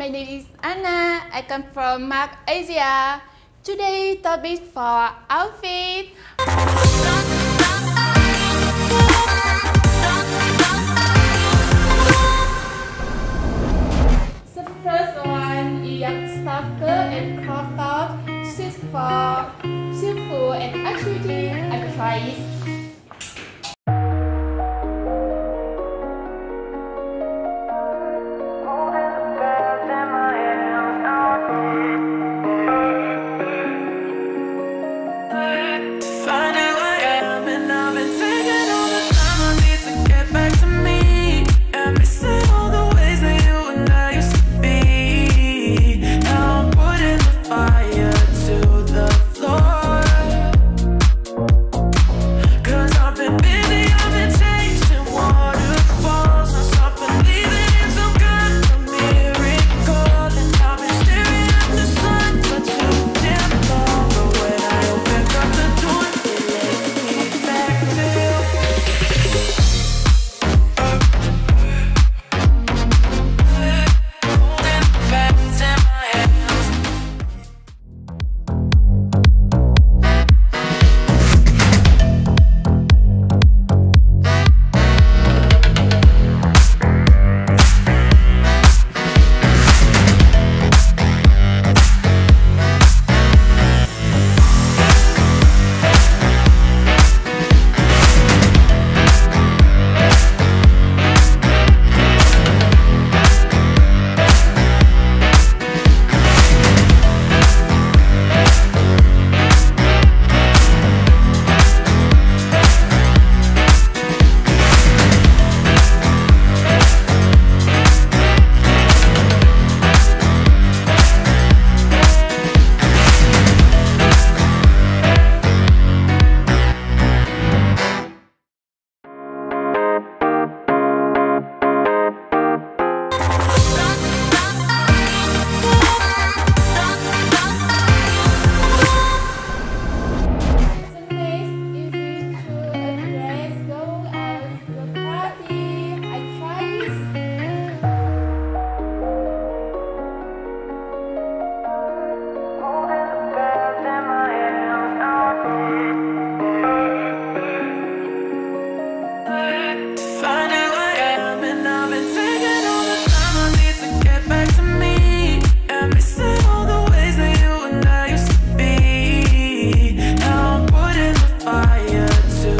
my name is Anna. I come from Max Asia. Today topic for outfit. The first one is stalker and crop top. Suits for cheerful and activity and price. Yeah,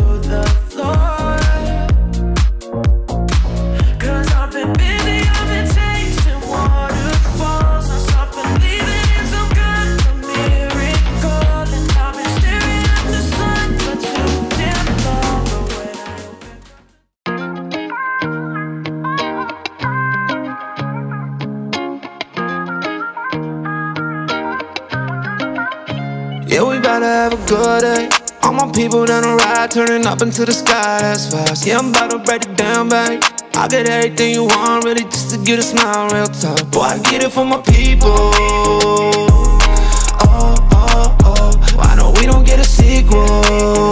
we about to have a good day. All my people down the ride, turning up into the sky, that's fast. Yeah, I'm about to break it down, baby. I get everything you want, really, just to get a smile, real talk. Boy, I get it for my people. Oh, oh, oh. I know we don't get a sequel.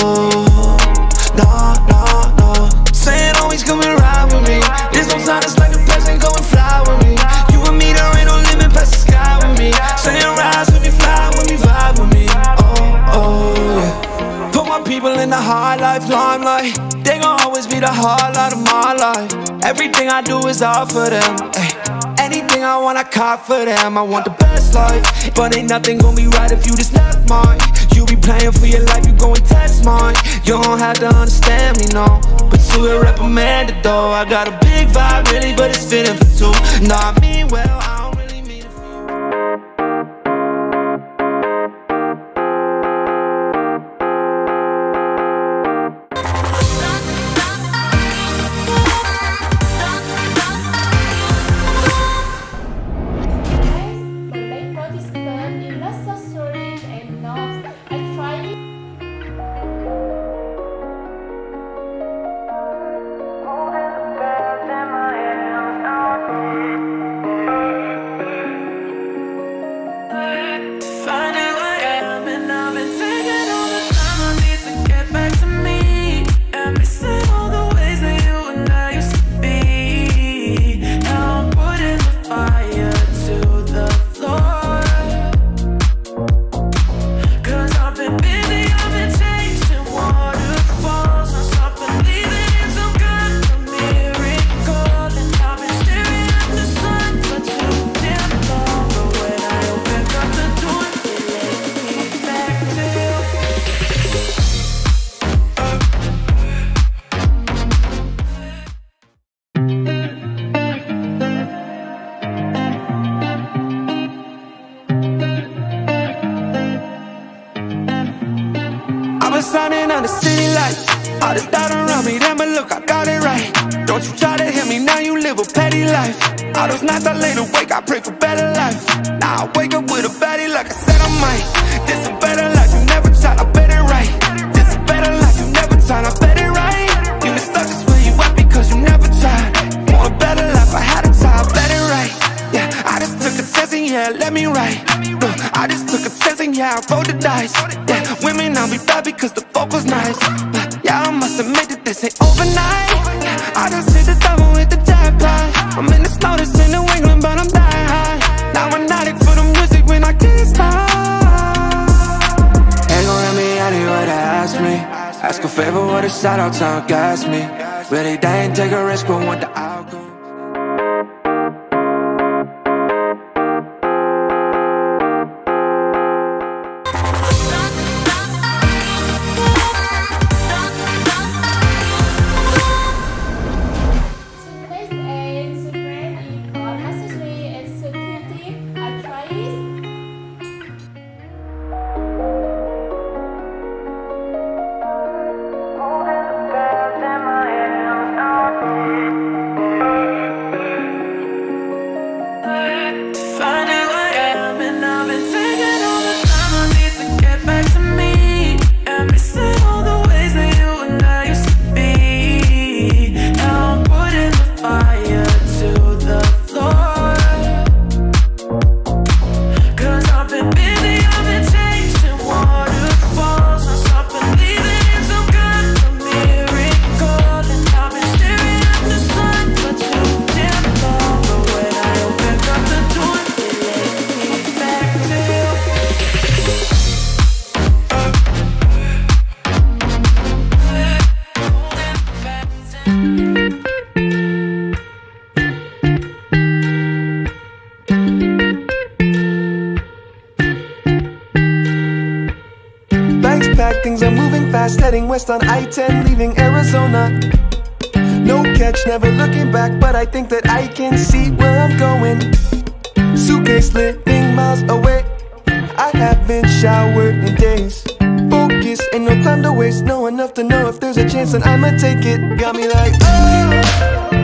High life limelight. They gon' always be the highlight of my life. Everything I do is all for them. Ay. Anything I want, I cop for them. I want the best life, but ain't nothing gonna be right if you just left mine. You be playing for your life, you go test mine. You don't have to understand me, no. But you will reprimand it though. I got a big vibe, really, but it's fitting for two. No, I mean well, happen. All this doubt around me, damn it, look, I got it right. Don't you try to hit me, now you live a petty life. All those nights I lay awake, I pray for better life. Now I wake up with a baddie like I said I might. This yeah, let me write. Look, I just took a test and yeah, I rolled the dice. Yeah, women I'll be bad because the fuck was nice. But yeah, I must admit that this ain't overnight. I just hit the double with the jackpot. I'm in the snow, in New England, but I'm dying high. Now I'm not for the music when I can't stop. Ain't gon' let me anywhere to ask me. Ask a favor what a shout out to gas me. Really, they ain't take a risk, but want the outcome. Heading west on I 10, leaving Arizona. No catch, never looking back, but I think that I can see where I'm going. Suitcase living miles away. I haven't showered in days. Focus, ain't no time to waste. Know enough to know if there's a chance, then I'ma take it. Got me like, oh,